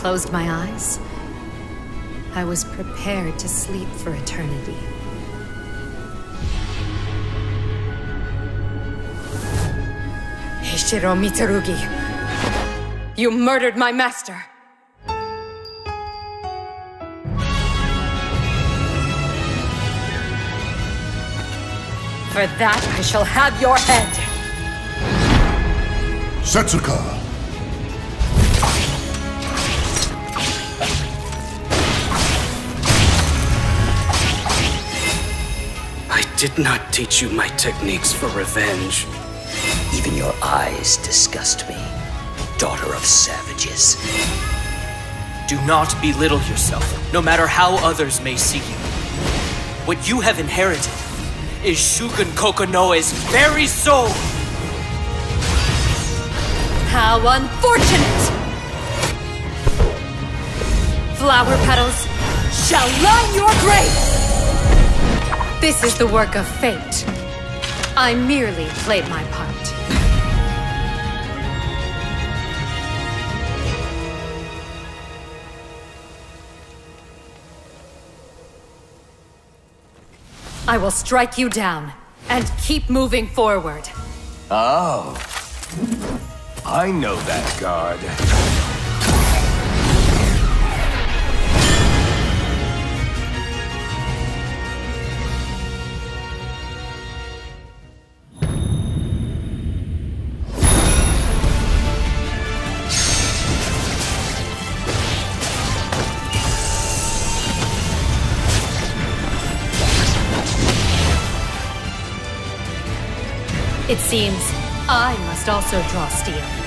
closed my eyes, I was prepared to sleep for eternity. Heishiro Mitsurugi, you murdered my master! For that, I shall have your head! Setsuka! Did not teach you my techniques for revenge. Even your eyes disgust me, daughter of savages. Do not belittle yourself, no matter how others may see you. What you have inherited is Shugen Kokonoe's very soul! How unfortunate! Flower petals shall line your grave! This is the work of fate. I merely played my part. I will strike you down and keep moving forward. Oh. I know that guard. It seems I must also draw steel.